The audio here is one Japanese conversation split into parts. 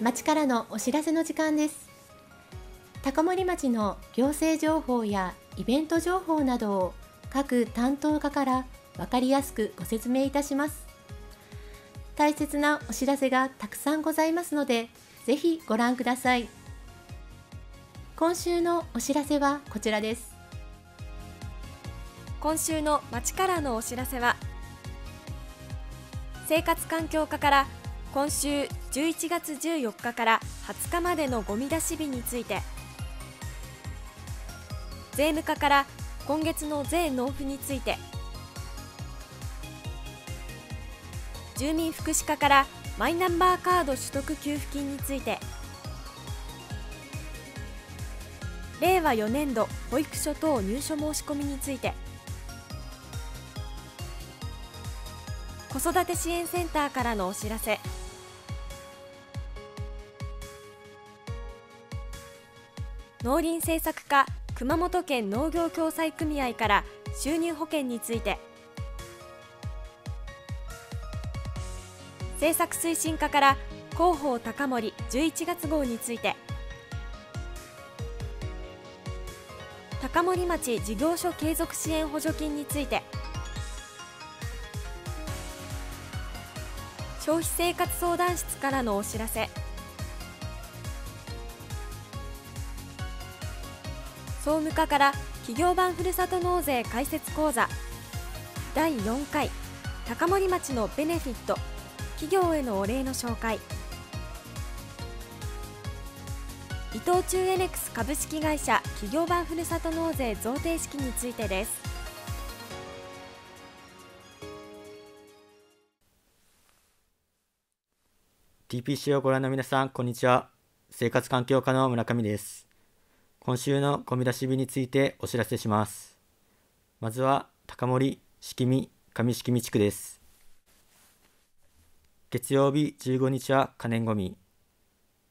町からのお知らせの時間です。高森町の行政情報やイベント情報などを各担当課から分かりやすくご説明いたします。大切なお知らせがたくさんございますのでぜひご覧ください。今週のお知らせはこちらです。今週の町からのお知らせは生活環境課から今週11月14日から20日までのゴミ出し日について。税務課から今月の税納付について。住民福祉課からマイナンバーカード取得給付金について。令和4年度保育所等入所申し込みについて。子育て支援センターからのお知らせ。農林政策課熊本県農業共済組合から収入保険について。政策推進課から広報高森11月号について。高森町事業所継続支援補助金について。消費生活相談室からのお知らせ。総務課から企業版ふるさと納税開設講座第4回高森町のベネフィット企業へのお礼の紹介伊藤忠エネクス株式会社企業版ふるさと納税贈呈式についてです TPC をご覧の皆さん、こんにちは。生活環境課の村上です。今週のゴミ出し日についてお知らせします。まずは、高森、敷見、上敷見地区です。月曜日15日は可燃ゴミ。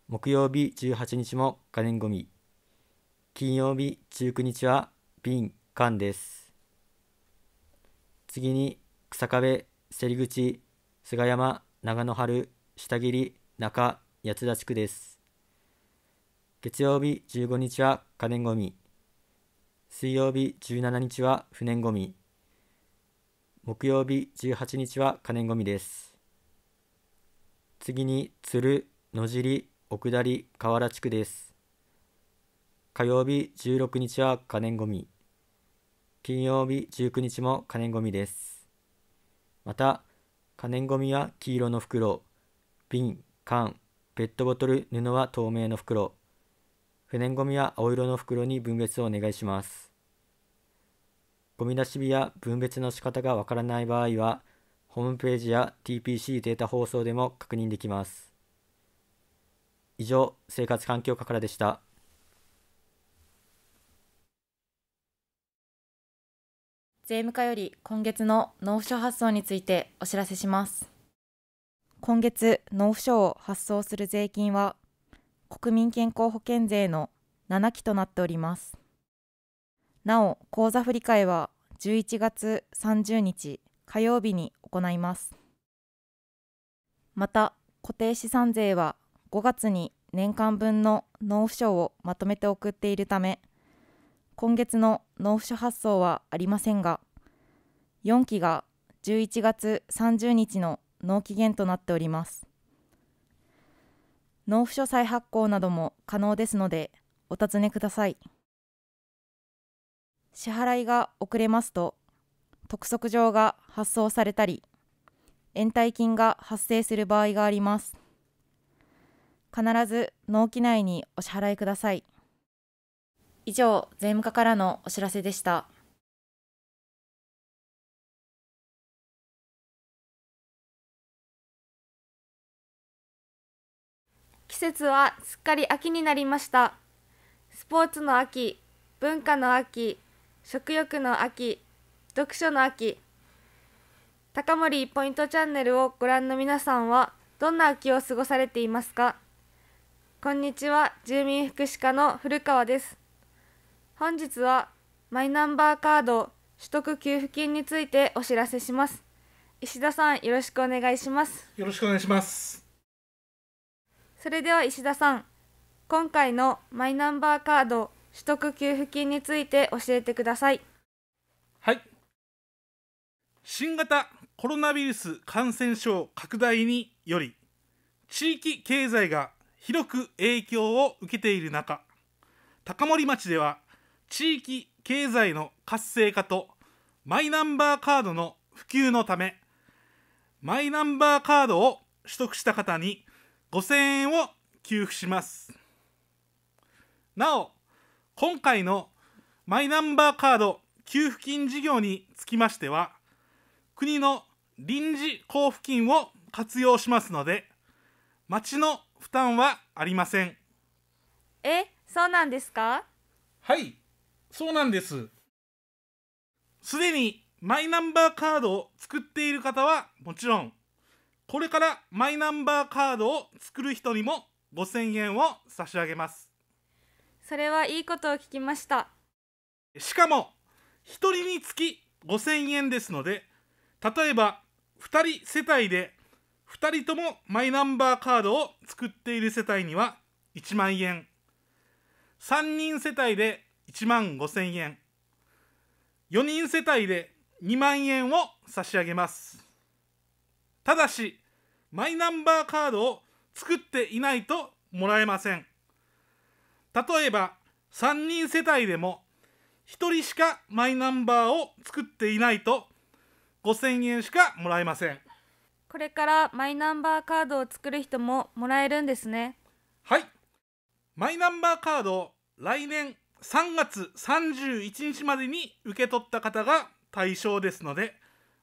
木曜日18日も可燃ゴミ。金曜日19日は瓶、缶です。次に、草壁、芹口、菅山、長野春、下切中八田地区です。月曜日15日は可燃ごみ。水曜日17日は不燃ごみ。木曜日18日は可燃ごみです。次に鶴、野尻、奥谷、河原地区です。火曜日16日は可燃ごみ。金曜日19日も可燃ごみです。また、可燃ごみは黄色の袋、瓶、缶、ペットボトル、布は透明の袋。不燃ゴミは青色の袋に分別をお願いします。ゴミ出し日や分別の仕方がわからない場合は、ホームページや TPC データ放送でも確認できます。以上、生活環境課からでした。税務課より今月の納付書発送についてお知らせします。今月納付書を発送する税金は国民健康保険税の7期となっておりますなお口座振替は11月30日火曜日に行いますまた固定資産税は5月に年間分の納付書をまとめて送っているため今月の納付書発送はありませんが4期が11月30日の納期限となっております。納付書再発行なども可能ですのでお尋ねください。支払いが遅れますと督促状が発送されたり延滞金が発生する場合があります。必ず納期内にお支払いください。以上、税務課からのお知らせでした。季節はすっかり秋になりました。スポーツの秋文化の秋食欲の秋読書の秋。高森ポイントチャンネルをご覧の皆さんはどんな秋を過ごされていますか？こんにちは住民福祉課の古川です。本日はマイナンバーカード取得給付金についてお知らせします。石田さんよろしくお願いします。よろしくお願いします。それでは石田さん今回のマイナンバーカード取得給付金について教えてください。はい。新型コロナウイルス感染症拡大により地域経済が広く影響を受けている中高森町では地域経済の活性化とマイナンバーカードの普及のためマイナンバーカードを取得した方に5000円を給付します。なお今回のマイナンバーカード給付金事業につきましては国の臨時交付金を活用しますので町の負担はありません。えそうなんですか？はいそうなんです。すでにマイナンバーカードを作っている方はもちろんこれからマイナンバーカードを作る人にも5000円を差し上げます。それはいいことを聞きました。しかも1人につき5000円ですので例えば2人世帯で2人ともマイナンバーカードを作っている世帯には1万円3人世帯で1万5000円4人世帯で2万円を差し上げますただしマイナンバーカードを作っていないともらえません。例えば3人世帯でも1人しかマイナンバーを作っていないと5000円しかもらえません。これからマイナンバーカードを作る人ももらえるんですね。はい。マイナンバーカードを来年3月31日までに受け取った方が対象ですので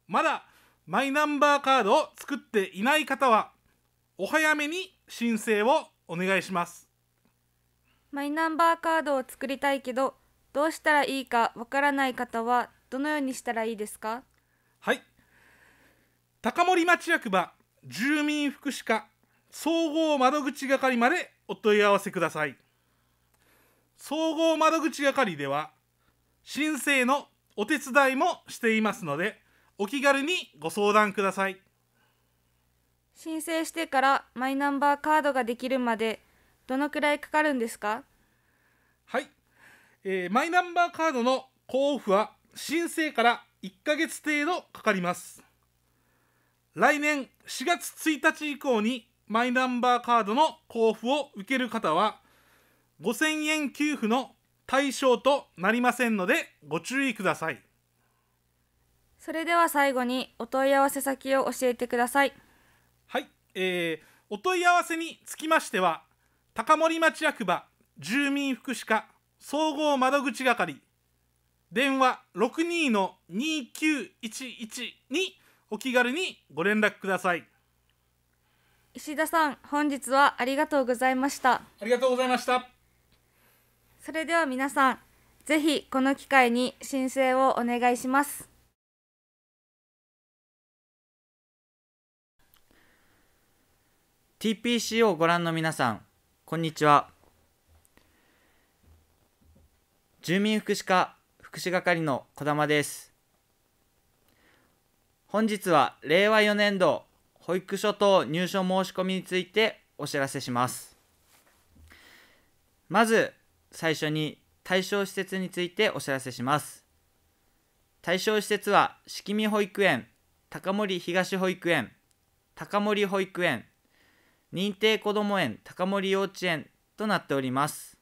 まだマイナンバーカードを作っていない方はお早めに申請をお願いします。マイナンバーカードを作りたいけどどうしたらいいかわからない方はどのようにしたらいいですか？はい。高森町役場住民福祉課総合窓口係までお問い合わせください。総合窓口係では申請のお手伝いもしていますのでお気軽にご相談ください。申請してからマイナンバーカードができるまでどのくらいかかるんですか？はい、えーマイナンバーカードの交付は申請から1ヶ月程度かかります。来年4月1日以降にマイナンバーカードの交付を受ける方は5000円給付の対象となりませんのでご注意くださいそれでは最後にお問い合わせ先を教えてください。はい、えーお問い合わせにつきましては高森町役場住民福祉課総合窓口係電話62-2911にお気軽にご連絡ください。石田さん本日はありがとうございました。ありがとうございました。それでは皆さんぜひこの機会に申請をお願いします TPC をご覧の皆さん、こんにちは。住民福祉課福祉係の小玉です。本日は令和4年度保育所等入所申し込みについてお知らせします。まず最初に対象施設についてお知らせします。対象施設はしきみ保育園、高森東保育園、高森保育園、認定こども園高森幼稚園となっております。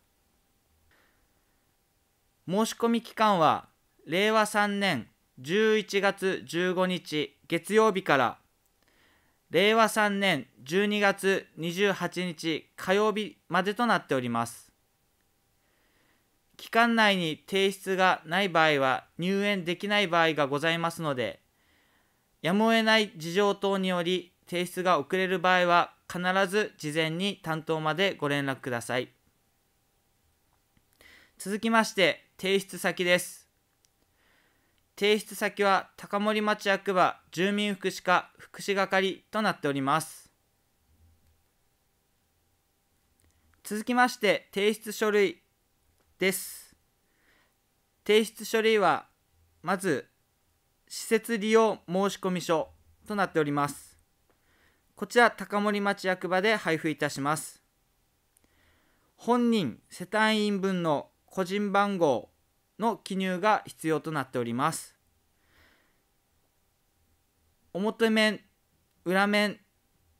申し込み期間は令和3年11月15日月曜日から令和3年12月28日火曜日までとなっております。期間内に提出がない場合は入園できない場合がございますのでやむを得ない事情等により提出が遅れる場合は必ず事前に担当までご連絡ください。続きまして提出先です。提出先は高森町役場住民福祉課福祉係となっております。続きまして提出書類です。提出書類はまず施設利用申込書となっております。こちら高森町役場で配布いたします。本人世帯員分の個人番号の記入が必要となっております。表面裏面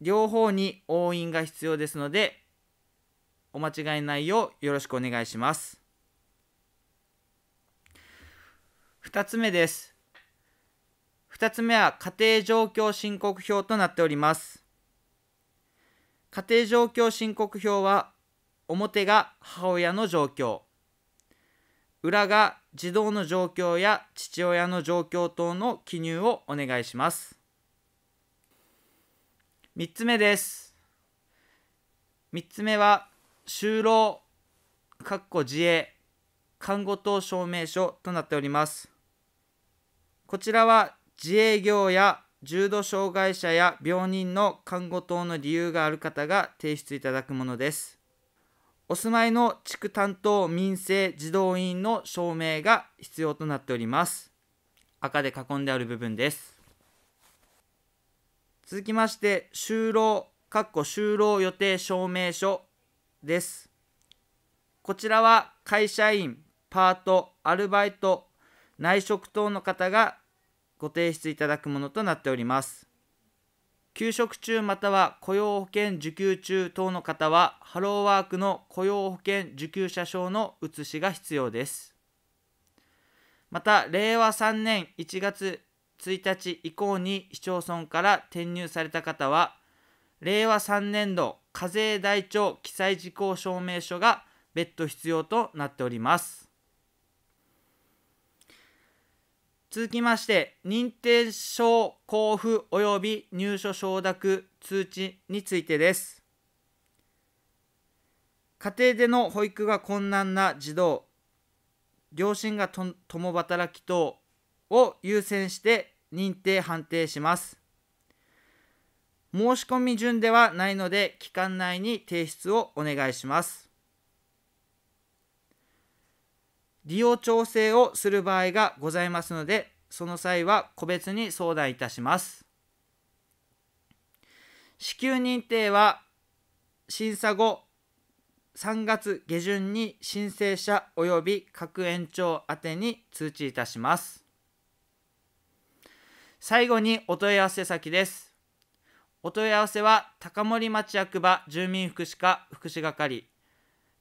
両方に押印が必要ですのでお間違いないようよろしくお願いします。2つ目です。2つ目は家庭状況申告表となっております。家庭状況申告表は表が母親の状況。裏が児童の状況や父親の状況等の記入をお願いします。3つ目です。3つ目は就労かっこ自営看護等証明書となっております。こちらは自営業や重度障害者や病人の看護等の理由がある方が提出いただくものです。お住まいの地区担当民生児童委員の証明が必要となっております。赤で囲んである部分です。続きまして就労かっこ就労予定証明書です。こちらは会社員パートアルバイト内職等の方がご提出いただくものとなっております。休職中または雇用保険受給中等の方はハローワークの雇用保険受給者証の写しが必要です。また令和3年1月1日以降に市町村から転入された方は令和3年度課税台帳記載事項証明書が別途必要となっております。続きまして認定証交付及び入所承諾通知についてです。家庭での保育が困難な児童両親が共働き等を優先して認定判定します。申し込み順ではないので期間内に提出をお願いします。利用調整をする場合がございますのでその際は個別に相談いたします。支給認定は審査後3月下旬に申請者及び各園長宛てに通知いたします。最後にお問い合わせ先です。お問い合わせは高森町役場住民福祉課福祉係。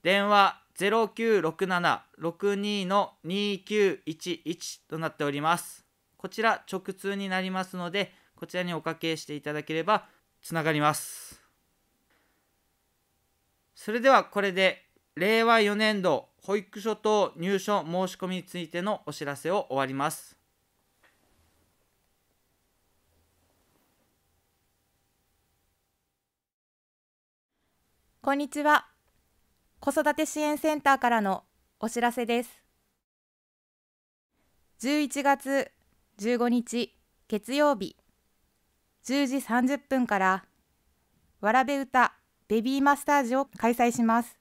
電話0967-62-2911となっております。こちら直通になりますのでこちらにおかけしていただければつながります。それではこれで令和4年度保育所等入所申し込みについてのお知らせを終わります。こんにちは。子育て支援センターからのお知らせです。11月15日月曜日10時30分からわらべ歌ベビーマッサージを開催します。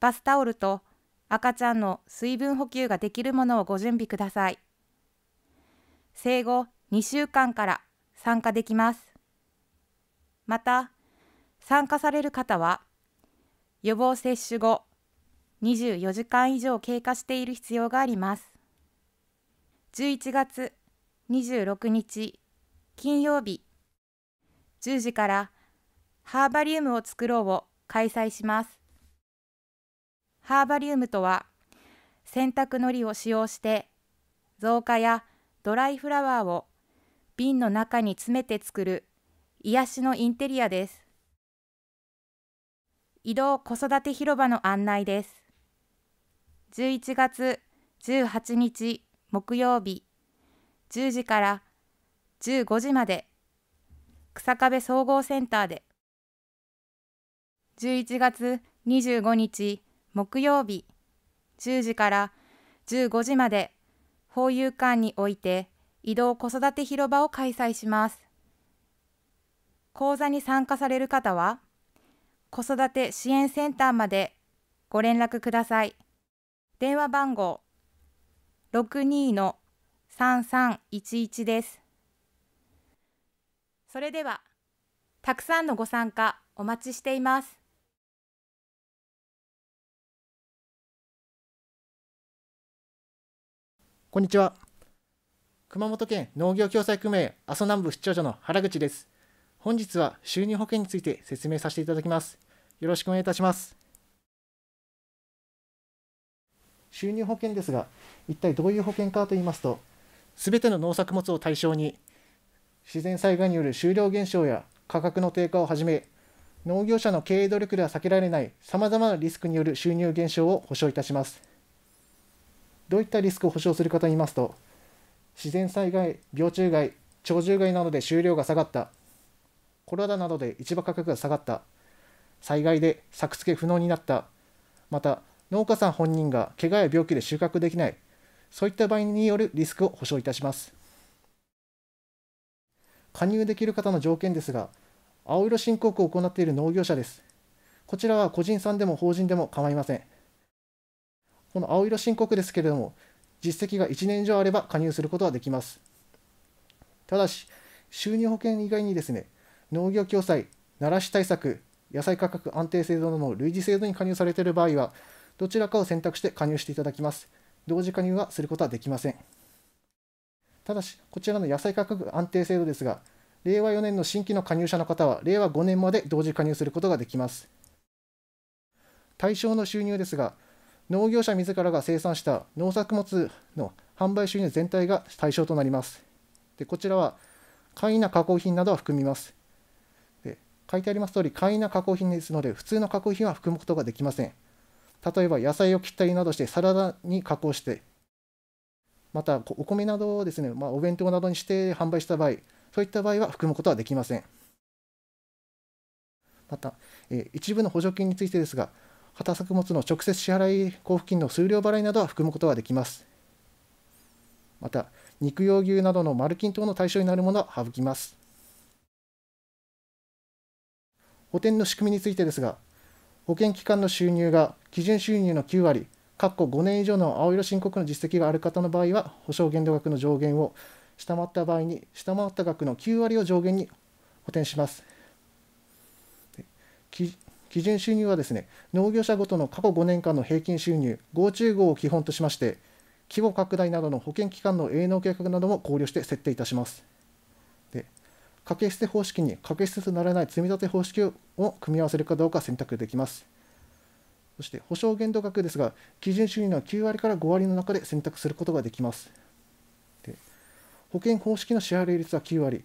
バスタオルと赤ちゃんの水分補給ができるものをご準備ください。生後2週間から参加できます。また、参加される方は予防接種後24時間以上経過している必要があります。11月26日金曜日。10時からハーバリウムを作ろうを開催します。ハーバリウムとは洗濯のりを使用して造花やドライフラワーを瓶の中に詰めて作る癒しのインテリアです。移動子育て広場の案内です。11月18日木曜日10時から15時まで草壁総合センターで11月25日木曜日10時から15時まで法有館において移動子育て広場を開催します。講座に参加される方は子育て支援センターまでご連絡ください。電話番号62の3311です。それでは、たくさんのご参加お待ちしています。こんにちは。熊本県農業共済組合阿蘇南部出張所の原口です。本日は収入保険について説明させていただきます。よろしくお願いいたします。収入保険ですが、一体どういう保険かと言いますと、すべての農作物を対象に、自然災害による収量減少や価格の低下をはじめ、農業者の経営努力では避けられないさまざまなリスクによる収入減少を保証いたします。どういったリスクを保証するかといいますと、自然災害、病虫害、鳥獣害などで収量が下がった、コロナなどで市場価格が下がった、災害で作付け不能になった、また農家さん本人が怪我や病気で収穫できない、そういった場合によるリスクを保証いたします。加入できる方の条件ですが、青色申告を行っている農業者です。こちらは個人さんでも法人でも構いません。この青色申告ですけれども、実績が1年以上あれば加入することはできます。ただし、収入保険以外にですね、農業共済、奈良市対策、野菜価格安定制度の類似制度に加入されている場合は、どちらかを選択して加入していただきます。同時加入はすることはできません。ただし、こちらの野菜価格安定制度ですが、令和4年の新規の加入者の方は、令和5年まで同時加入することができます。対象の収入ですが、農業者自らが生産した農作物の販売収入全体が対象となります。でこちらは簡易な加工品などは含みます。書いてあります通り、簡易な加工品ですので、普通の加工品は含むことができません。例えば、野菜を切ったりなどしてサラダに加工して、またお米などをですね、まあ、お弁当などにして販売した場合、そういった場合は含むことはできません。また、え一部の補助金についてですが、畑作物の直接支払い交付金の数量払いなどは含むことができます。また、肉用牛などの丸金等の対象になるものは省きます。補填の仕組みについてですが、保険機関の収入が基準収入の9割、括弧5年以上の青色申告の実績がある方の場合は、保証限度額の上限を下回った場合に、下回った額の9割を上限に補填します。基準収入はですね、農業者ごとの過去5年間の平均収入、合中合を基本としまして、規模拡大などの保険機関の営農計画なども考慮して設定いたします。で掛け捨て方式に掛け捨てとならない積み立て方式を組み合わせるかどうか選択できます。そして保証限度額ですが、基準収入の9割から5割の中で選択することができます。で保険方式の支払い率は9割、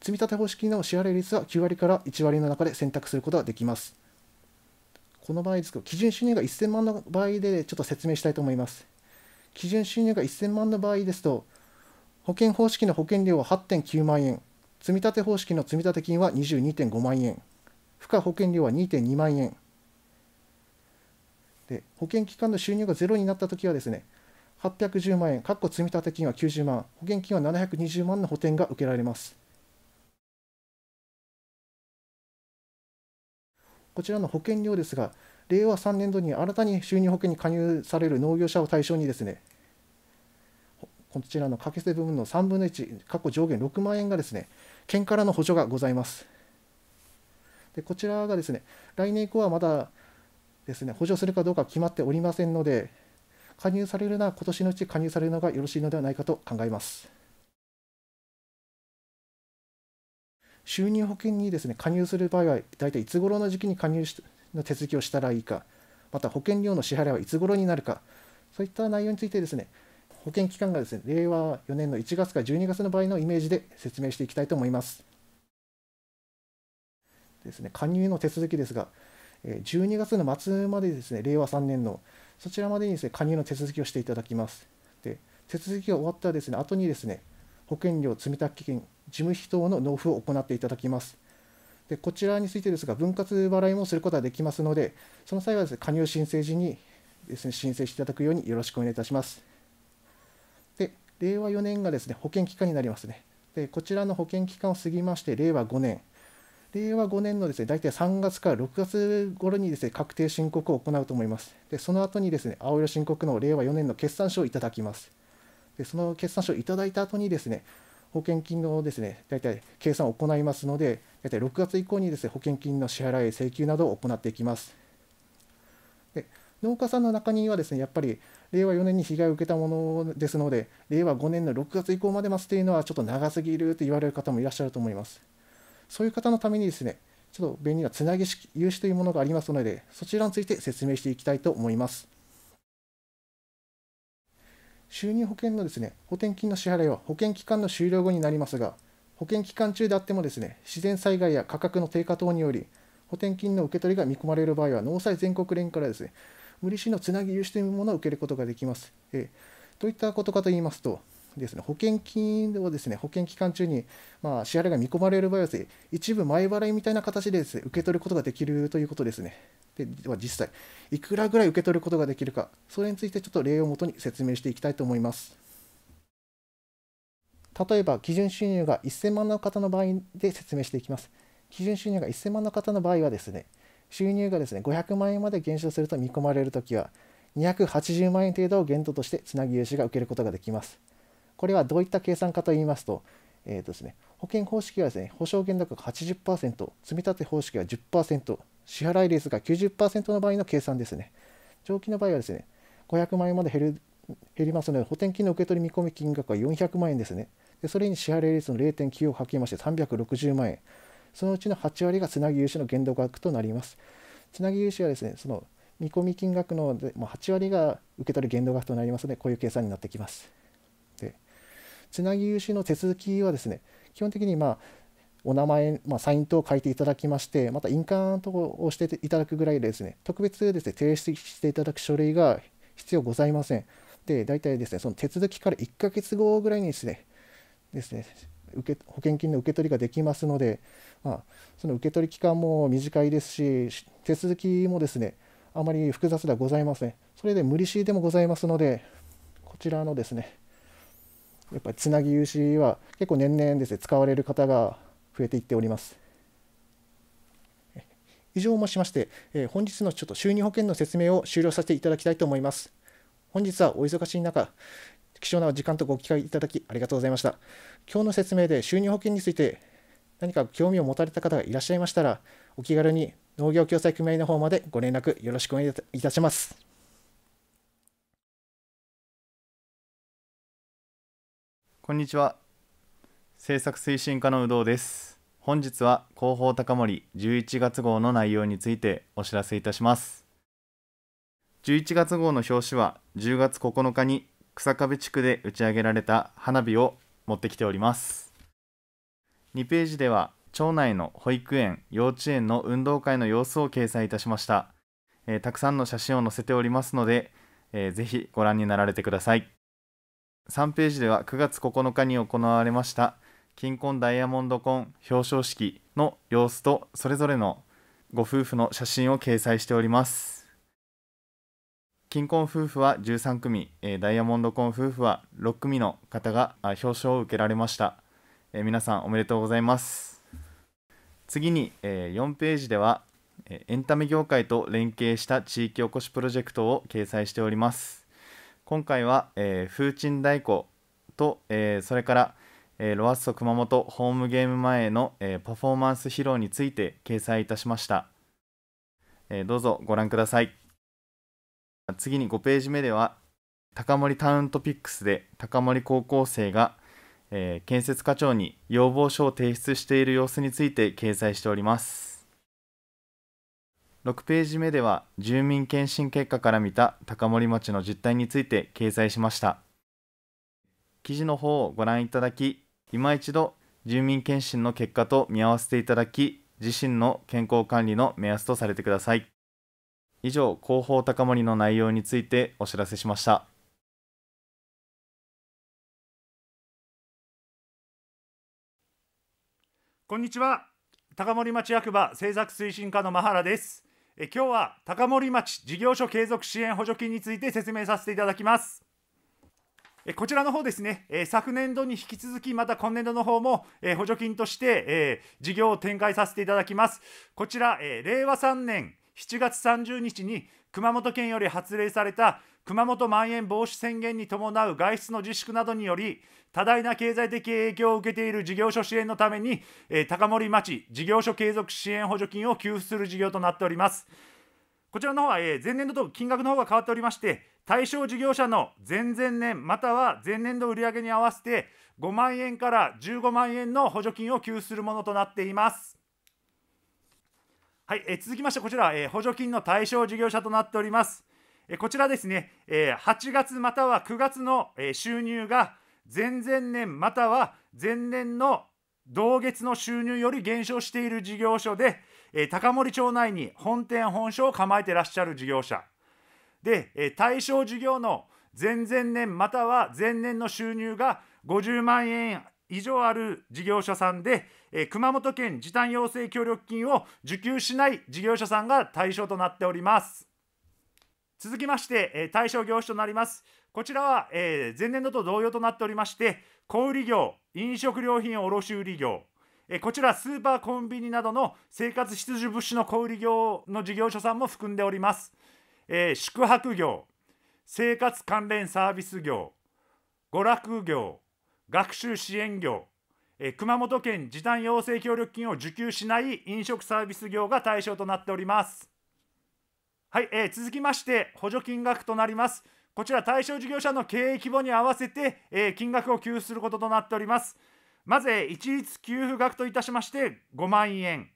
積み立て方式の支払い率は9割から1割の中で選択することができます。この場合ですけど、基準収入が1000万の場合でちょっと説明したいと思います。基準収入が1000万の場合ですと、保険方式の保険料は8.9万円、積立方式の積立金は22.5万円、付加保険料は2.2万円。で保険機関の収入がゼロになったときはですね、810万円、括弧積立金は90万、保険金は720万の補填が受けられます。こちらの保険料ですが、令和3年度に新たに収入保険に加入される農業者を対象にですね、こちらの掛け捨て部分の3分の1、過去上限6万円がですね、県からの補助がございます。でこちらがですね、来年以降はまだですね、補助するかどうか決まっておりませんので、加入されるなら今年のうち加入されるのがよろしいのではないかと考えます。収入保険にですね加入する場合は、大体いつ頃の時期に加入の手続きをしたらいいか、また保険料の支払いはいつ頃になるか、そういった内容についてですね、保険機関がですね令和4年の1月から12月の場合のイメージで説明していきたいと思います。ですね、加入の手続きですが、12月の末までですね、令和3年のそちらまでにですね加入の手続きをしていただきます。で手続きが終わったですね後にですね保険料積立金事務費等の納付を行っていただきます。でこちらについてですが、分割払いもすることができますので、その際はです、ね、加入申請時にです、ね、申請していただくようによろしくお願いいたします。令和4年がですね保険期間になりますね。でこちらの保険期間を過ぎまして、令和5年、令和5年のですね大体3月から6月頃にですね確定申告を行うと思います。でその後にですね青色申告の令和4年の決算書をいただきます。でその決算書をいただいた後にですね保険金のですね、大体計算を行いますので、大体6月以降にですね、保険金の支払い、請求などを行っていきます。農家さんの中にはですねやっぱり令和4年に被害を受けたものですので令和5年の6月以降まで待つというのはちょっと長すぎると言われる方もいらっしゃると思います。そういう方のためにですねちょっと便利なつなぎ式融資というものがありますのでそちらについて説明していきたいと思います。収入保険のですね保険金の支払いは保険期間の終了後になりますが保険期間中であってもですね自然災害や価格の低下等により保険金の受け取りが見込まれる場合は農災全国連からですね無利子のつなぎ融資というものを受けることができます。えどういったことかと言いますとですね保険金をですね保険期間中に、まあ、支払いが見込まれる場合はです、ね、一部前払いみたいな形でです、ね、受け取ることができるということですね。では実際いくらぐらい受け取ることができるかそれについてちょっと例をもとに説明していきたいと思います。例えば基準収入が1000万の方の場合で説明していきます。基準収入が1000万の方の場合はですね収入がですね500万円まで減少すると見込まれるときは280万円程度を限度としてつなぎ融資が受けることができます。これはどういった計算かと言いますと、えーとですね、保険方式はですね保証限度額が80%、積み立て方式が10%、支払い率が90%の場合の計算ですね。長期の場合はですね500万円まで減る減りますので、保険金の受け取り見込み金額は400万円ですね。でそれに支払い率の0.9をかけまして360万円。そのうちの8割がつなぎ融資の限度額となります。つなぎ融資はですね、その見込み金額の8割が受け取る限度額となりますので、こういう計算になってきます。でつなぎ融資の手続きはですね、基本的にまあお名前、まあ、サイン等を書いていただきまして、また印鑑等をしていただくぐらいでですね、特別ですね、提出していただく書類が必要ございません。で、大体ですね、その手続きから1ヶ月後ぐらいにですね、ですね受け保険金の受け取りができますので、まあ、その受け取り期間も短いですし、手続きもですね、あまり複雑ではございません。それで無利子でもございますので、こちらのですね、やっぱりつなぎ融資は結構年々ですね、使われる方が増えていっております。以上もしまして、え本日のちょっと収入保険の説明を終了させていただきたいと思います。本日はお忙しい中、貴重な時間とご機会いただきありがとうございました。今日の説明で収入保険について何か興味を持たれた方がいらっしゃいましたら、お気軽に農業共済組合の方までご連絡よろしくお願いいたします。こんにちは。政策推進課の有働です。本日は広報高森11月号の内容についてお知らせいたします。11月号の表紙は10月9日に草壁地区で打ち上げられた花火を持ってきております。2ページでは町内の保育園幼稚園の運動会の様子を掲載いたしました、えー、たくさんの写真を載せておりますので、えー、ぜひご覧になられてください。3ページでは9月9日に行われました金婚ダイヤモンド婚表彰式の様子とそれぞれのご夫婦の写真を掲載しております。金婚夫婦は13組、えー、ダイヤモンド婚夫婦は6組の方が表彰を受けられました。えー、皆さんおめでとうございます。次に、えー、4ページでは、えエンタメ業界と連携した地域おこしプロジェクトを掲載しております。今回は、えー、風鎮太鼓と、えー、それから、えー、ロアッソ熊本ホームゲーム前の、えー、パフォーマンス披露について掲載いたしました、えー、どうぞご覧ください。次に5ページ目では高森タウントピックスで高森高校生がえー、建設課長に要望書を提出している様子について掲載しております。6ページ目では住民検診結果から見た高森町の実態について掲載しました。記事の方をご覧いただき今一度住民検診の結果と見合わせていただき自身の健康管理の目安とされてください。以上広報高森の内容についてお知らせしました。こんにちは。高森町役場政策推進課の真原です。え今日は高森町事業所継続支援補助金について説明させていただきます。えこちらの方ですね、え昨年度に引き続きまた今年度の方も、え補助金として、え事業を展開させていただきます。こちら、え令和3年7月30日に熊本県より発令された熊本まん延防止宣言に伴う外出の自粛などにより多大な経済的影響を受けている事業所支援のために、えー、高森町事業所継続支援補助金を給付する事業となっておりますこちらの方は、えー前年度と金額の方が変わっておりまして、対象事業者の前々年または前年度売上に合わせて5万円から15万円の補助金を給付するものとなっています。はい、えー続きましてこちら、え補助金の対象事業者となっております。えこちらですね、え8月または9月の、え収入が前々年または前年の同月の収入より減少している事業所で、え高森町内に本店本所を構えてらっしゃる事業者で、え対象事業の前々年または前年の収入が50万円以上ある事業者さんで、えー熊本県時短要請協力金を受給しない事業者さんが対象となっております。続きまして、えー対象業種となります。こちらは、えー前年度と同様となっておりまして、小売業、飲食料品卸売業、えーこちらスーパーコンビニなどの生活必需物資の小売業の事業所さんも含んでおります。えー宿泊業、生活関連サービス業、娯楽業、学習支援業、えー熊本県時短要請協力金を受給しない飲食サービス業が対象となっております。はい、えー続きまして補助金額となります。こちら対象事業者の経営規模に合わせて、えー金額を給付することとなっております。まず、えー一律給付額といたしまして5万円。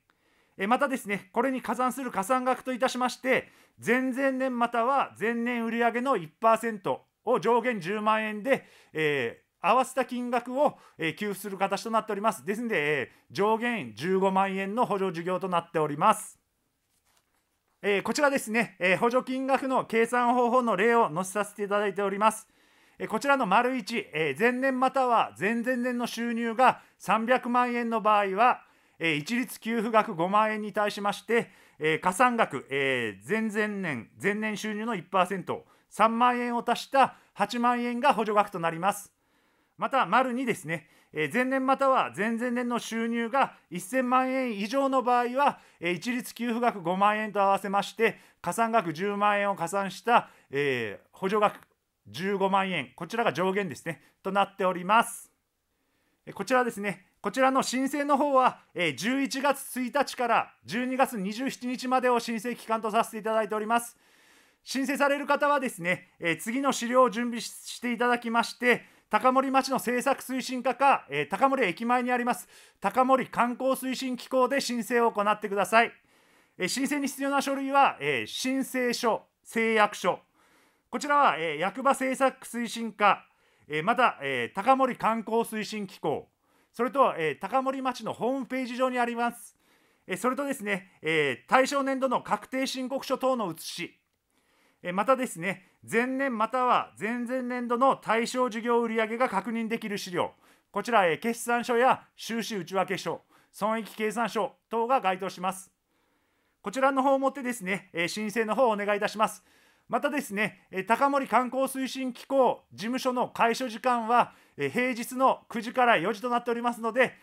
えーまたですね、これに加算する加算額といたしまして、前々年または前年売上の1%を上限10万円で、えー合わせた金額を、えー給付する形となっております。ですので、えー上限15万円の補助事業となっております。えーこちらですね、えー補助金額の計算方法の例を載せさせていただいております。えーこちらの丸1、えー前年または前々年の収入が300万円の場合は、えー一律給付額5万円に対しまして、えー加算額、えー前々年、前年収入の1%、3万円を足した8万円が補助額となります。また、丸2ですね、前年または前々年の収入が1000万円以上の場合は、一律給付額5万円と合わせまして、加算額10万円を加算した、補助額15万円、こちらが上限ですね、となっております。こちらですね、こちらの申請の方は、えー11月1日から12月27日までを申請期間とさせていただいております。申請される方はですね、次の資料を準備していただきまして、高森町の政策推進課か、えー高森駅前にあります高森観光推進機構で申請を行ってください。えー申請に必要な書類は、えー申請書、誓約書、こちらは、えー役場政策推進課、えーまた、えー高森観光推進機構、それと、えー高森町のホームページ上にあります。えそれとですね、えー対象年度の確定申告書等の写し、またですね、前年または前々年度の対象事業売上が確認できる資料、こちら、え決算書や収支内訳書、損益計算書等が該当します。こちらの方をもってですね、え申請の方をお願いいたします。またですね、え高森観光推進機構事務所の開所時間は、え平日の9時から4時となっておりますので、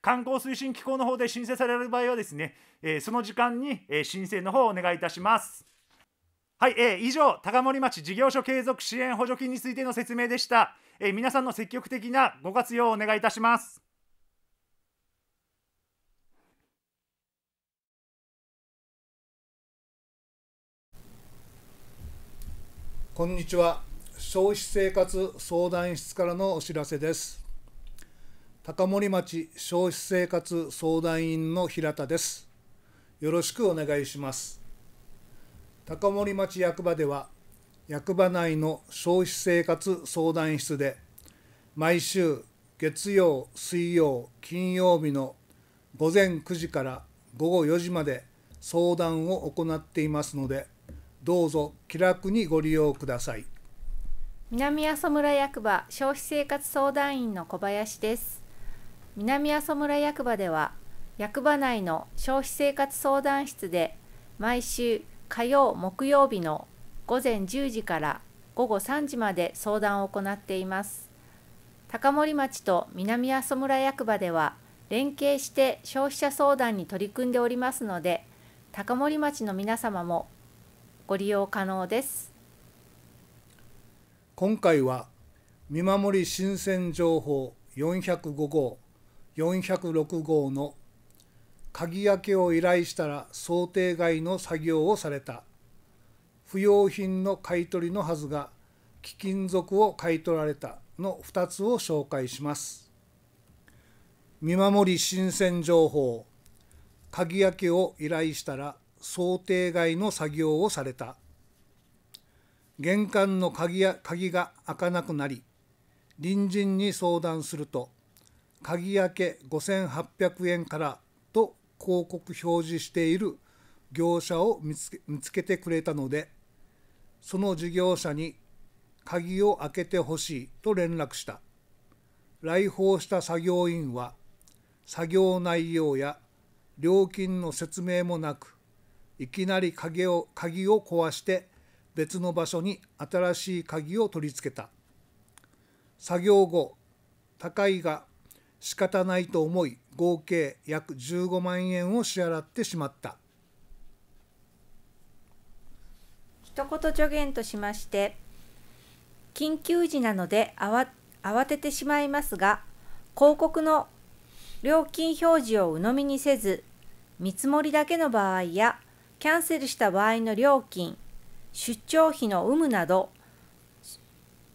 観光推進機構の方で申請される場合はですね、えその時間に、え申請の方をお願いいたします。はい、えー以上、高森町事業所継続支援補助金についての説明でした。えー皆さんの積極的なご活用をお願いいたします。こんにちは消費生活相談室からのお知らせです高森町消費生活相談員の平田ですよろしくお願いします高森町役場では役場内の消費生活相談室で毎週月曜水曜金曜日の午前9時から午後4時まで相談を行っていますのでどうぞ気楽にご利用ください。南阿蘇村役場消費生活相談員の小林です南阿蘇村役場では役場内の消費生活相談室で毎週火曜木曜日の午前10時から午後3時まで相談を行っています。高森町と南阿蘇村役場では連携して消費者相談に取り組んでおりますので高森町の皆様もご利用可能です。今回は見守り新鮮情報405号406号の鍵開けを依頼したら想定外の作業をされた。不用品の買取のはずが貴金属を買い取られたの2つを紹介します。見守り新鮮情報。鍵開けを依頼したら想定外の作業をされた。玄関の鍵や鍵が開かなくなり隣人に相談すると鍵開け5800円から広告表示している業者を見つけ見つけてくれたのでその事業者に鍵を開けてほしいと連絡した。来訪した作業員は作業内容や料金の説明もなくいきなり鍵を鍵を壊して別の場所に新しい鍵を取り付けた。作業後高いが仕方ないと思い合計約15万円を支払ってしまった。一言助言としまして緊急時なので慌ててしまいますが広告の料金表示を鵜呑みにせず見積もりだけの場合やキャンセルした場合の料金出張費の有無など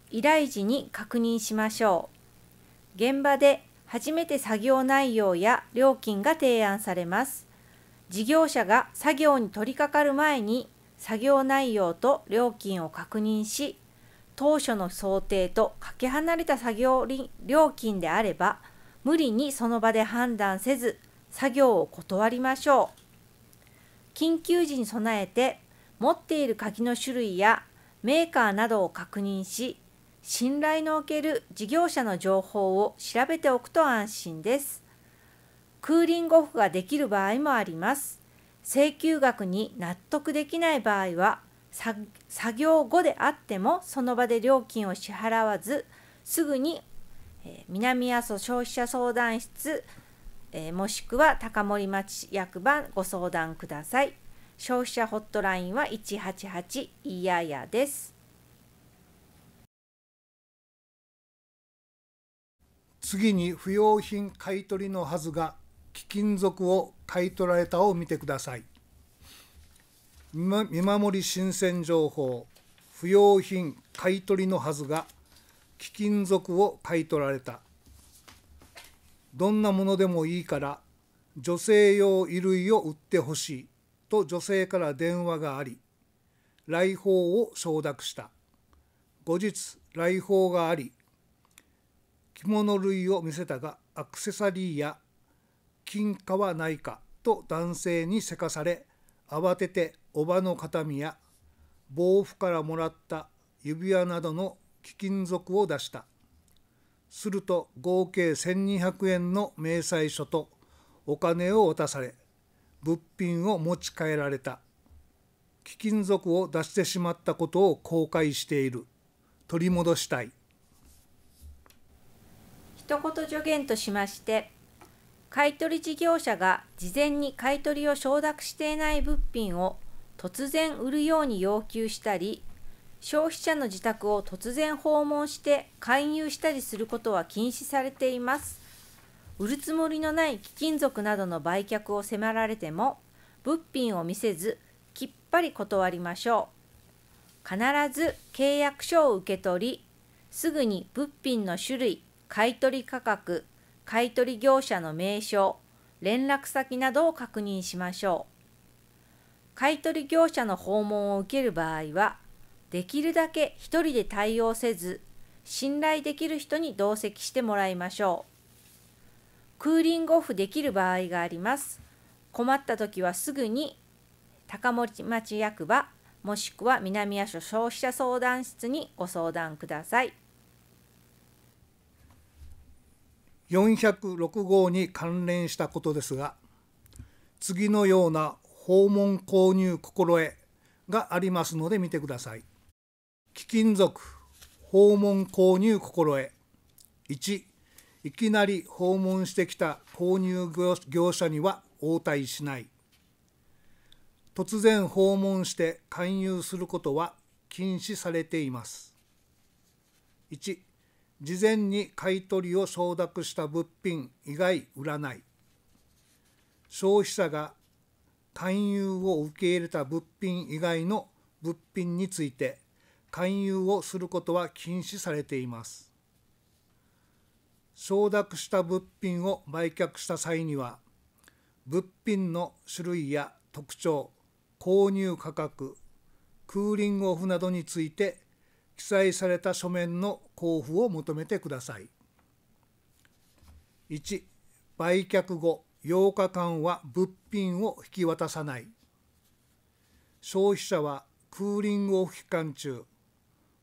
依頼時に確認しましょう。現場で初めて作業内容や料金が提案されます。事業者が作業に取り掛かる前に作業内容と料金を確認し当初の想定とかけ離れた作業料金であれば無理にその場で判断せず作業を断りましょう。緊急時に備えて持っている鍵の種類やメーカーなどを確認し信頼のおける事業者の情報を調べておくと安心ですクーリングオフができる場合もあります請求額に納得できない場合は作業後であってもその場で料金を支払わずすぐに、え、南阿蘇消費者相談室、え、もしくは高森町役場ご相談ください。消費者ホットラインは188いややです。次に不用品買取のはずが貴金属を買い取られたを見てください。見守り新鮮情報。不用品買取のはずが貴金属を買い取られた。どんなものでもいいから女性用衣類を売ってほしい。と女性から電話があり来訪を承諾した。後日来訪があり着物類を見せたがアクセサリーや金貨はないかと男性にせかされ慌てておばの形見や防府からもらった指輪などの貴金属を出した。すると合計1200円の明細書とお金を渡され物品を持ち帰られた。貴金属を出してしまったことを後悔している。取り戻したい。一言助言としまして買取事業者が事前に買取を承諾していない物品を突然売るように要求したり消費者の自宅を突然訪問して勧誘したりすることは禁止されています。売るつもりのない貴金属などの売却を迫られても物品を見せずきっぱり断りましょう。必ず契約書を受け取りすぐに物品の種類買取価格買取業者の名称連絡先などを確認しましょう買取業者の訪問を受ける場合はできるだけ一人で対応せず信頼できる人に同席してもらいましょうクーリングオフできる場合があります。困った時はすぐに高森町役場もしくは南阿蘇消費者相談室にご相談ください。406号に関連したことですが次のような訪問購入心得がありますので見てください。貴金属訪問購入心得。1いきなり訪問してきた購入業者には応対しない。突然訪問して勧誘することは禁止されています。1事前に買い取りを承諾した物品以外売らない。消費者が勧誘を受け入れた物品以外の物品について勧誘をすることは禁止されています。承諾した物品を売却した際には物品の種類や特徴購入価格クーリングオフなどについて記載された書面の交付を求めてください。1売却後8日間は物品を引き渡さない。消費者はクーリングオフ期間中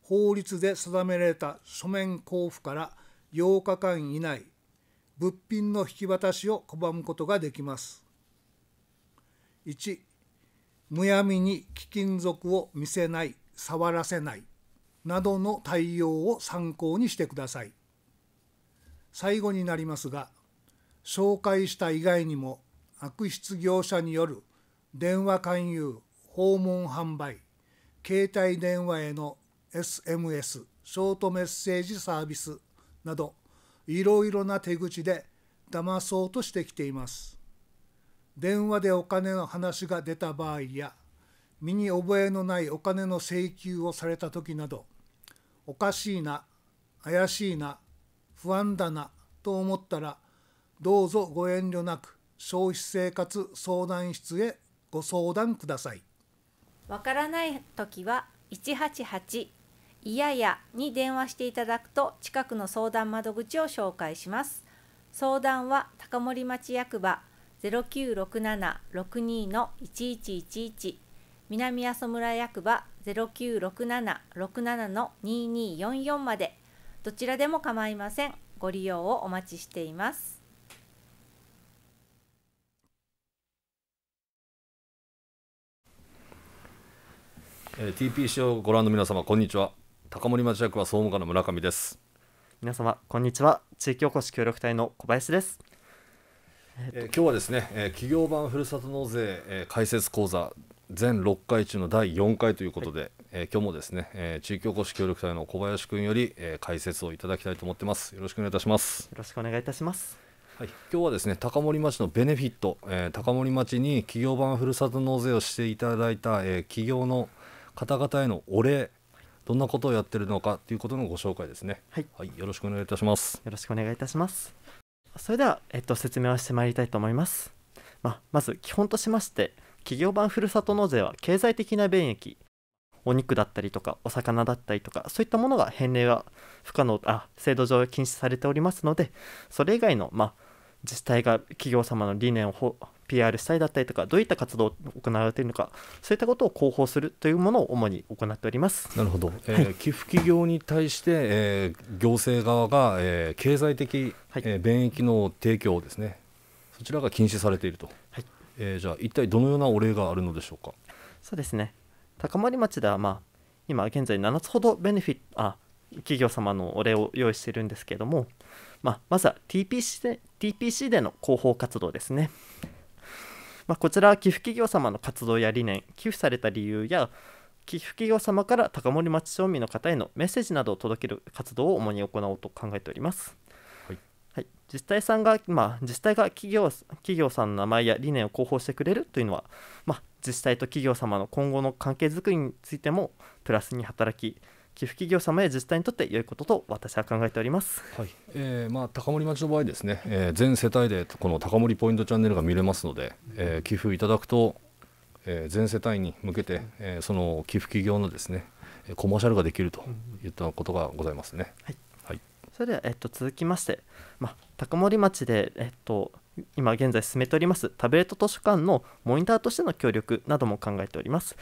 法律で定められた書面交付から8日間以内物品の引き渡しを拒むことができます。1むやみに貴金属を見せない触らせない。などの対応を参考にしてください。最後になりますが紹介した以外にも悪質業者による電話勧誘訪問販売携帯電話への SMS ショートメッセージサービスなどいろいろな手口で騙そうとしてきています。電話でお金の話が出た場合や身に覚えのないお金の請求をされた時などおかしいな怪しいな不安だなと思ったらどうぞご遠慮なく消費生活相談室へご相談ください。わからない時は188いややに電話していただくと近くの相談窓口を紹介します。相談は高森町役場0967-62-1111南阿蘇村役場0967-67の2244まで。どちらでも構いません。ご利用をお待ちしています。えー、TPC をご覧の皆様こんにちは。高森町役場総務課の村上です。皆様こんにちは。地域おこし協力隊の小林です、えー、今日はですね、えー、企業版ふるさと納税、えー、開設講座全6回中の第4回ということで、はい、えー、今日もですね、えー、地域おこし協力隊の小林くんより、えー、解説をいただきたいと思ってます。よろしくお願いいたします。よろしくお願いいたします。はい、今日はですね高森町のベネフィット、えー、高森町に企業版ふるさと納税をしていただいた、えー、企業の方々へのお礼どんなことをやってるのかということのご紹介ですね、はい、はい、よろしくお願いいたします。よろしくお願いいたします。それでは、えっと、説明をしてまいりたいと思います、まあ、まず基本としまして企業版ふるさと納税は経済的な便益お肉だったりとかお魚だったりとかそういったものが返礼は不可能あ制度上禁止されておりますのでそれ以外の、まあ、自治体が企業様の理念を PR したいだったりとかどういった活動を行われているのかそういったことを広報するというものを主に行っております。なるほど、えーはい、寄付企業に対して、えー、行政側が、えー、経済的、はい、えー、便益の提供をですねそちらが禁止されていると、はいえー、じゃあ一体どのようなお礼があるのでしょうか？そうですね高森町では、まあ、今現在7つほどベネフィットあ企業様のお礼を用意しているんですけれども、まあ、まずは TPC で TPC での広報活動ですね。まあ、こちらは寄付企業様の活動や理念、寄付された理由や、寄付企業様から高森町町民の方へのメッセージなどを届ける活動を主に行おうと考えております。はい。はい、自治体さんが、まあ、自治体が企業企業さんの名前や理念を広報してくれるというのは、まあ、自治体と企業様の今後の関係づくりについてもプラスに働き、寄付企業様や自治体にとって良いことと私は考えております、はい。えーまあ、高森町の場合ですね、えー、全世帯でこの高森ポイントチャンネルが見れますので、えー、寄付いただくと、えー、全世帯に向けて、えー、その寄付企業のですねコマーシャルができるといったことがございますね。はいはい、それでは、えっと、続きまして、ま、高森町で、えっと、今現在進めておりますタブレット図書館のモニターとしての協力なども考えております。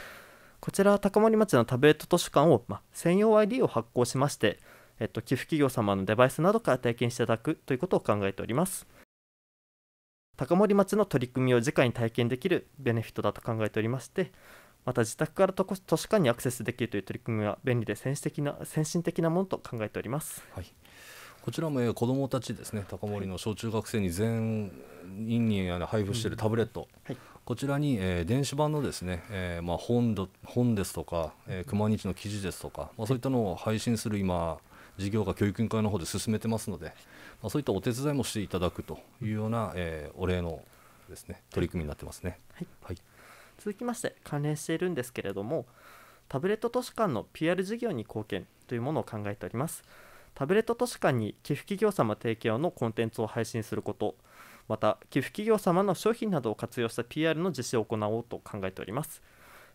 こちらは高森町のタブレット図書館を、ま、専用 ID を発行しまして、えっと、寄付企業様のデバイスなどから体験していただくということを考えております。高森町の取り組みを直に体験できるベネフィットだと考えておりまして、また自宅から図書館にアクセスできるという取り組みは便利で先進的な先進的なものと考えております。はいこちらも、えー、子どもたちですね高森の小中学生に全員に配布しているタブレット、うん。はい、こちらに、えー、電子版のですね、えーまあ、本ど本ですとか、えー、熊日の記事ですとか、まあ、そういったのを配信する今事業が教育委員会の方で進めてますので、まあ、そういったお手伝いもしていただくというような、えー、お礼のですね取り組みになってますね。はい、はい、続きまして関連しているんですけれどもタブレット図書館の PR 事業に貢献というものを考えておりますタブレット図書館に寄付企業様提供のコンテンツを配信することまた寄付企業様の商品などを活用した PR の実施を行おうと考えております。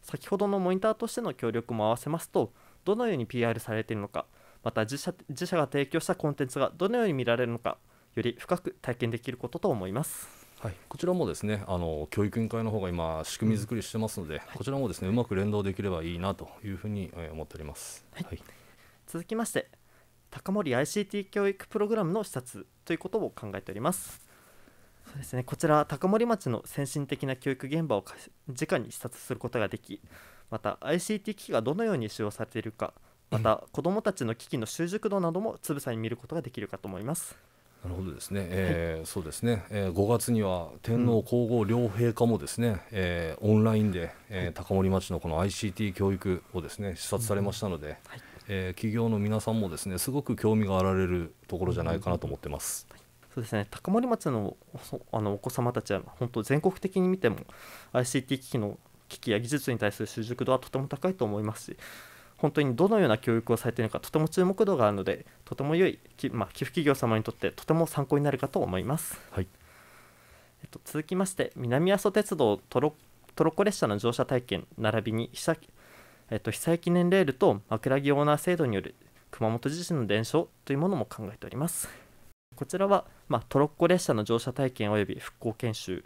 先ほどのモニターとしての協力も合わせますとどのように PR されているのかまた自社自社が提供したコンテンツがどのように見られるのかより深く体験できることと思います。はい、こちらもですねあの教育委員会の方が今仕組み作りしてますので、うんはい、こちらもですねうまく連動できればいいなというふうに、えー、思っております、はい、はい、続きまして高森 ICT 教育プログラムの視察ということを考えております。そうですね。こちら高森町の先進的な教育現場を直に視察することができまた ICT 機器がどのように使用されているかまた子どもたちの機器の習熟度などもつぶさに見ることができるかと思います。なるほどですね、えー、はい、そうですね、えー、5月には天皇皇后両陛下もですね、うん、えー、オンラインで、えー、高森町のこの ICT 教育をですね視察されましたので、うんはい、えー、企業の皆さんもですねすごく興味があられるところじゃないかなと思ってます。うんそうですね。高森町のあのお子様たちは本当全国的に見ても ICT 機器の機器や技術に対する習熟度はとても高いと思いますし本当にどのような教育をされているのかとても注目度があるのでとても良い、まあ、寄付企業様にとってとても参考になるかと思います、はい。えっと、続きまして南阿蘇鉄道トロトロッコ列車の乗車体験並びに被災,、えっと、被災記念レールと枕木オーナー制度による熊本地震の伝承というものも考えております。こちらは、まあ、トロッコ列車の乗車体験及び復興研修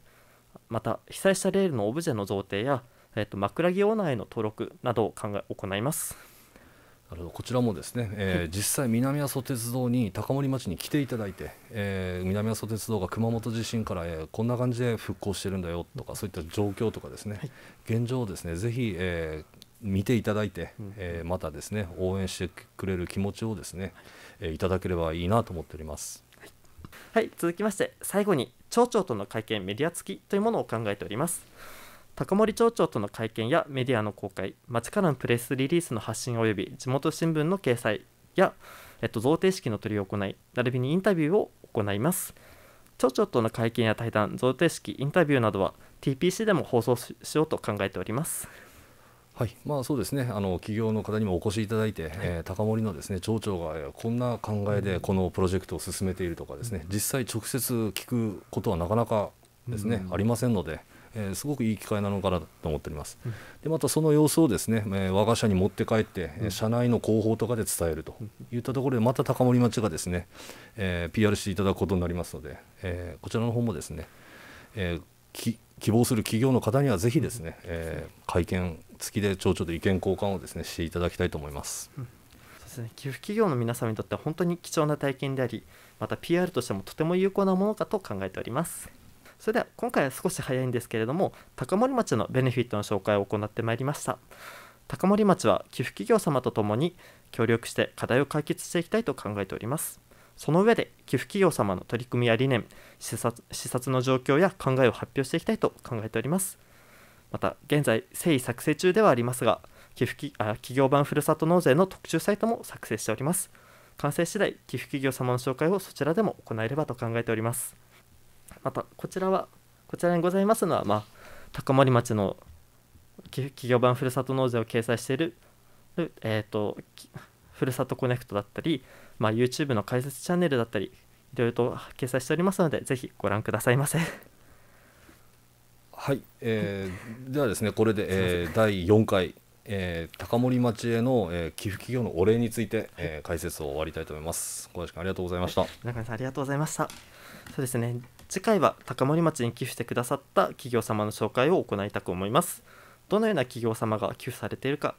また被災したレールのオブジェの贈呈やえーと、枕木オーナーへの登録などを考え行います。なるほど。こちらもですね、えー、実際南阿蘇鉄道に高森町に来ていただいて、えー、南阿蘇鉄道が熊本地震から、えー、こんな感じで復興してるんだよとかそういった状況とかですね、はい、現状をですねぜひ、えー、見ていただいて、うん、えー、またですね応援してくれる気持ちをですね、えー、いただければいいなと思っております。はい、はい、続きまして最後に町長との会見メディア付きというものを考えております。高森町長との会見やメディアの公開、町からのプレスリリースの発信及び地元新聞の掲載や、えっと、贈呈式の執り行い、並びにインタビューを行います。町長との会見や対談、贈呈式、インタビューなどは TPC でも放送しようと考えております。はい。まあ、そうですね。あの企業の方にもお越しいただいて、はい、えー、高森のですね町長がこんな考えでこのプロジェクトを進めているとかですね、実際直接聞くことはなかなかですね、うん、ありませんので、えー、すごくいい機会なのかなと思っております、うん、でまたその様子をですね、えー、我が社に持って帰って、うん、社内の広報とかで伝えるといったところでまた高森町がですね、えー、PR していただくことになりますので、えー、こちらの方もですね、えー、希望する企業の方にはぜひですね、えー、会見付きで町長と意見交換をですねしていただきたいと思います。うんそうですね、寄付企業の皆様にとっては本当に貴重な体験でありまた PR としてもとても有効なものかと考えております。それでは今回は少し早いんですけれども高森町のベネフィットの紹介を行ってまいりました高森町は寄付企業様とともに協力して課題を解決していきたいと考えておりますその上で寄付企業様の取り組みや理念視察視察の状況や考えを発表していきたいと考えておりますまた現在誠意作成中ではありますが寄付あ企業版ふるさと納税の特集サイトも作成しております完成次第寄付企業様の紹介をそちらでも行えればと考えておりますまたこちらはこちらにございますのは、まあ、高森町の企業版ふるさと納税を掲載している、えーと、ふるさとコネクトだったり、まあ、YouTube の解説チャンネルだったりいろいろと掲載しておりますのでぜひご覧くださいませ。はい、えー、ではですねこれで、えー、第4回、えー、高森町への、えー、寄付企業のお礼について、えー、解説を終わりたいと思います。小林君ありがとうございました。中根さんありがとうございました。そうですね次回は高森町に寄付してくださった企業様の紹介を行いたく思いますどのような企業様が寄付されているか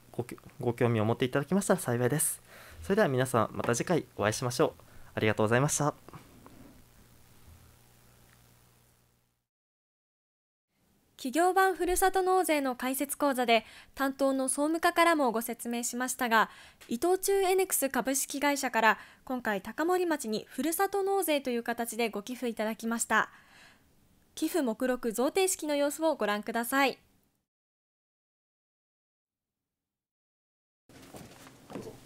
ご興味を持っていただきましたら幸いですそれでは皆さんまた次回お会いしましょうありがとうございました企業版ふるさと納税の解説講座で担当の総務課からもご説明しましたが伊藤忠エネクス株式会社から今回高森町にふるさと納税という形でご寄付いただきました。寄付目録贈呈式の様子をご覧ください。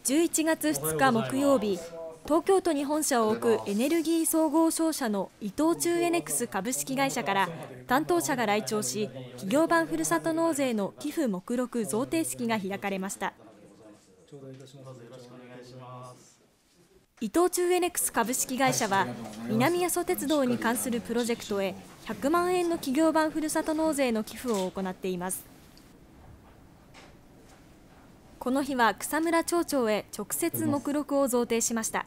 11月2日木曜日東京都に本社を置くエネルギー総合商社の伊藤忠エネクス株式会社から担当者が来庁し企業版ふるさと納税の寄付目録贈呈式が開かれました。伊藤忠エネクス株式会社は南阿蘇鉄道に関するプロジェクトへ100万円の企業版ふるさと納税の寄付を行っています。この日は草村町長へ直接目録を贈呈しました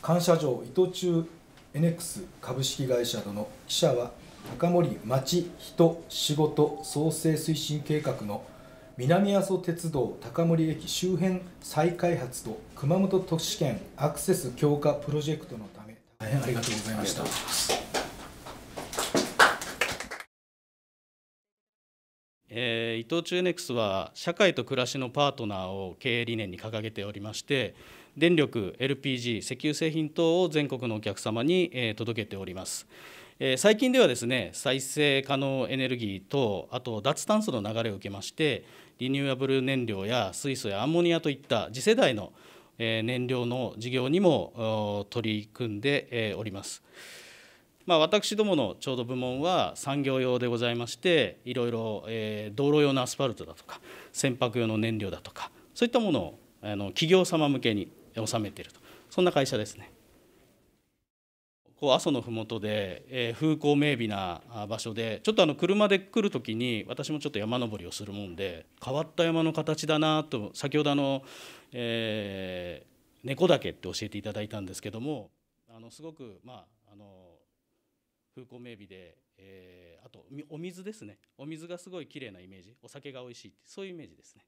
感謝状伊藤忠エネクス株式会社の記者は高森町人仕事創生推進計画の南阿蘇鉄道高森駅周辺再開発と熊本都市圏アクセス強化プロジェクトのため大変ありがとうございました。えー、伊藤忠ネクスは社会と暮らしのパートナーを経営理念に掲げておりまして電力 LPG 石油製品等を全国のお客様に、えー、届けております、えー、最近ではですね再生可能エネルギーとあと脱炭素の流れを受けましてリニューアブル燃料や水素やアンモニアといった次世代の燃料の事業にも取り組んでおります。まあ、私どものちょうど部門は産業用でございましていろいろ、えー、道路用のアスファルトだとか船舶用の燃料だとかそういったものをあの企業様向けに納めているとそんな会社ですね。こう阿蘇の麓で、えー、風光明媚な場所でちょっとあの車で来る時に私もちょっと山登りをするもんで変わった山の形だなと先ほどあの、えー、猫岳って教えていただいたんですけどもあのすごくまああの風光明媚で、えー、あとお水ですね。お水がすごい綺麗なイメージ。お酒が美味しいってそういうイメージですね。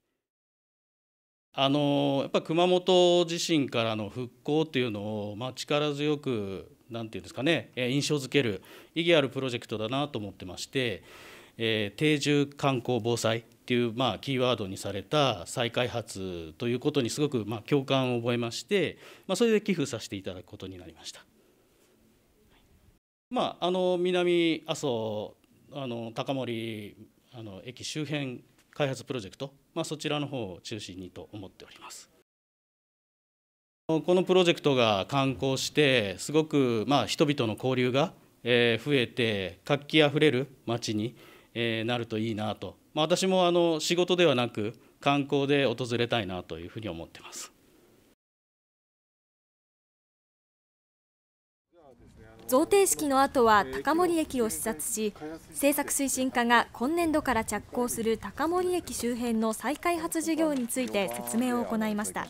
あのやっぱ熊本地震からの復興っていうのを、まあ、力強くなんていうんですかね印象づける意義あるプロジェクトだなと思ってまして、えー、定住観光防災っていう、まあ、キーワードにされた再開発ということにすごく、まあ、共感を覚えまして、まあ、それで寄付させていただくことになりました。まあ、あの南阿蘇あの高森あの駅周辺開発プロジェクト、まあ、そちらの方を中心にと思っております。このプロジェクトが刊行してすごくまあ人々の交流が増えて活気あふれる街になるといいなと、まあ、私もあの仕事ではなく観光で訪れたいなというふうに思ってます。贈呈式の後は高森駅を視察し政策推進課が今年度から着工する高森駅周辺の再開発事業について説明を行いました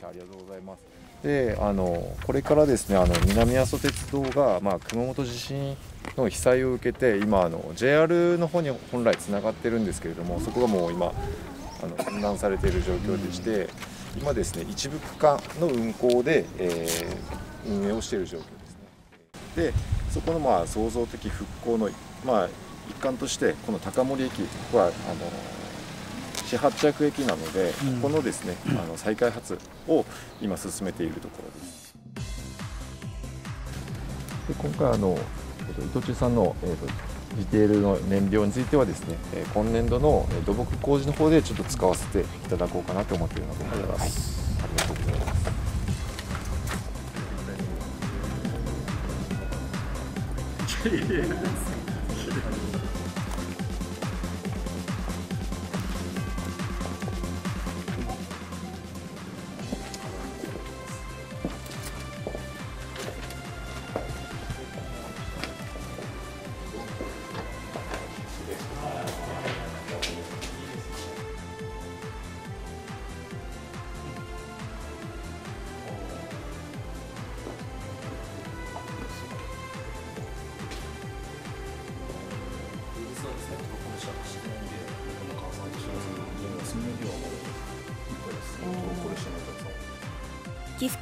であのこれからですねあの南阿蘇鉄道が、まあ、熊本地震の被災を受けて今あの JR の方に本来つながってるんですけれどもそこがもう今あの分断されている状況でして今ですね一部区間の運行で、えー、運営をしている状況ですね。でそこのまあ創造的復興のまあ一環としてこの高森駅はあの始発着駅なので、うん、このですねあの再開発を今進めているところです。で今回あの伊藤忠さんの、えーと、ディテールの燃料についてはですね今年度の土木工事の方でちょっと使わせていただこうかなと思っているのでございます。ありがとうございます。Yeah. 寄付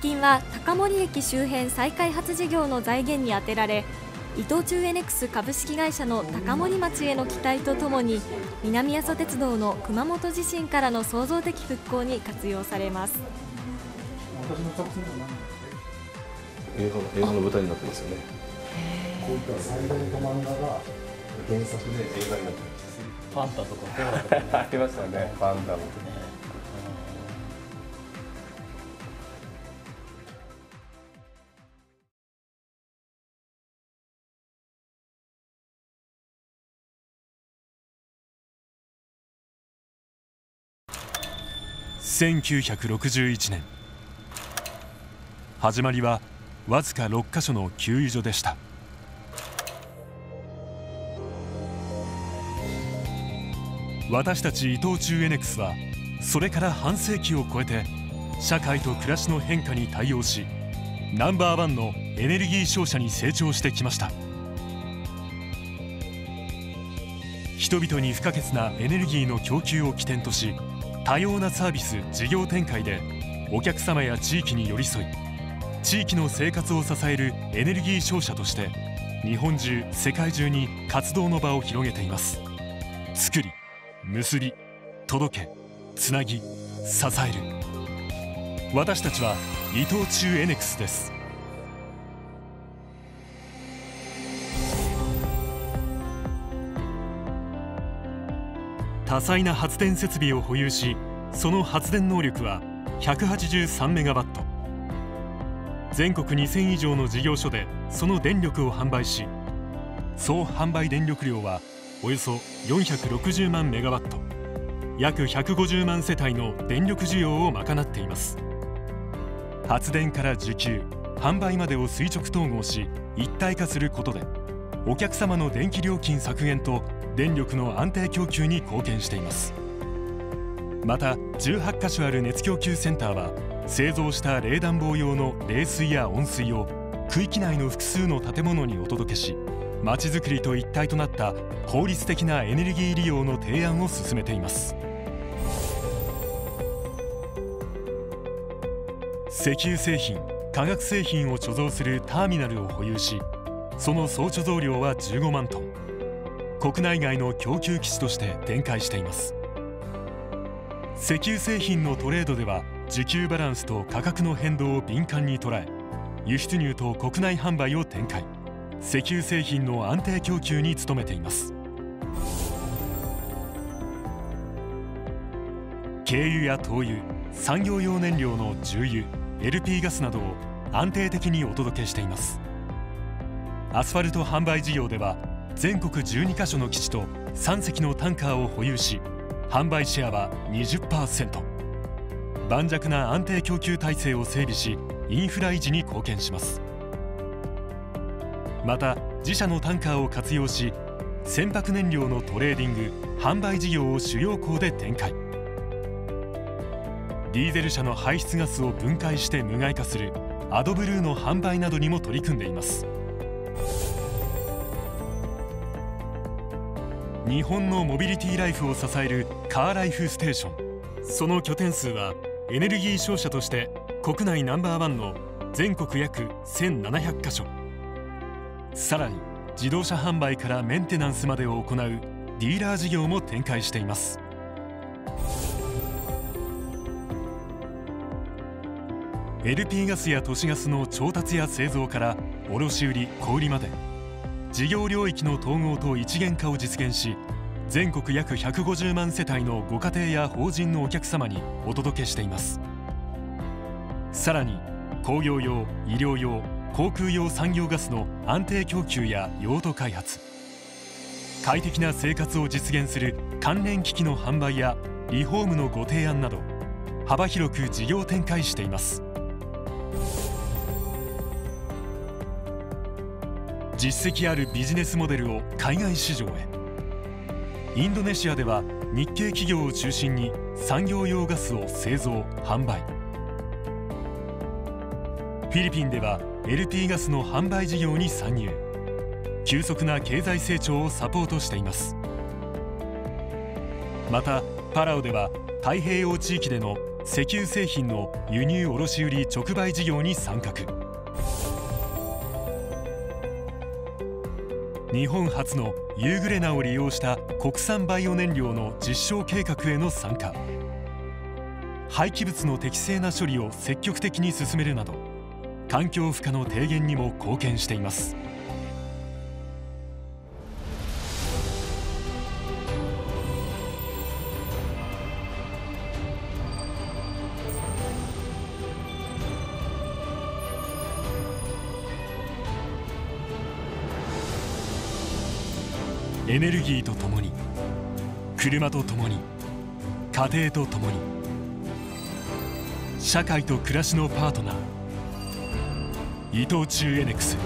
金は高森駅周辺再開発事業の財源に充てられ伊藤忠エネクス株式会社の高森町への期待とともに南阿蘇鉄道の熊本地震からの創造的復興に活用されます。映画の映画の舞台になってますよね。こういった最大の漫画が原作で映画になってます。ファンタとか ありましたね。ファンタも1961年。始まりはわずか6カ所の給油所でした。私たち伊藤忠エネクスはそれから半世紀を超えて社会と暮らしの変化に対応しナンバーワンのエネルギー商社に成長してきました。人々に不可欠なエネルギーの供給を起点とし多様なサービス事業展開でお客様や地域に寄り添い地域の生活を支えるエネルギー商社として日本中世界中に活動の場を広げています。作り結び届けつなぎ支える。私たちは伊藤忠エネクスです。多彩な発電設備を保有しその発電能力は183メガワット。全国2000以上の事業所でその電力を販売し総販売電力量はおよそ460万メガワット。約150万世帯の電力需要を賄っています。発電から需給販売までを垂直統合し一体化することでお客様の電気料金削減と電力の安定供給に貢献しています。また18カ所ある熱供給センターは製造した冷暖房用の冷水や温水を区域内の複数の建物にお届けしまちづくりと一体となった効率的なエネルギー利用の提案を進めています。石油製品化学製品を貯蔵するターミナルを保有しその総貯蔵量は15万トン。国内外の供給基地として展開しています。石油製品のトレードでは需給バランスと価格の変動を敏感に捉え輸出入と国内販売を展開。石油製品の安定供給に努めています。軽油や灯油産業用燃料の重油 LP ガスなどを安定的にお届けしています。アスファルト販売事業では全国12カ所の基地と3隻のタンカーを保有し販売シェアは20%盤石な安定供給体制を整備しインフラ維持に貢献します。また自社のタンカーを活用し船舶燃料のトレーディング販売事業を主要港で展開。ディーゼル車の排出ガスを分解して無害化する AdBlue の販売などにも取り組んでいます。日本のモビリティライフを支えるカーライフステーション。その拠点数はエネルギー商社として国内ナンバーワンの全国約1700カ所。さらに自動車販売からメンテナンスまでを行うディーラー事業も展開しています。LP ガスや都市ガスの調達や製造から卸売小売まで事業領域の統合と一元化を実現し全国約150万世帯のご家庭や法人のお客様にお届けしています。さらに工業用医療用航空用産業ガスの安定供給や用途開発。快適な生活を実現する関連機器の販売やリフォームのご提案など幅広く事業展開しています。実績あるビジネスモデルを海外市場へ。インドネシアでは日系企業を中心に産業用ガスを製造販売。フィリピンでは LP ガスの販売事業に参入。急速な経済成長をサポートしています。またパラオでは太平洋地域での石油製品の輸入卸売直売事業に参画。日本初のユーグレナを利用した国産バイオ燃料の実証計画への参加。廃棄物の適正な処理を積極的に進めるなど環境負荷の低減にも貢献しています。エネルギーとともに車とともに家庭とともに社会と暮らしのパートナー伊藤忠エネクス。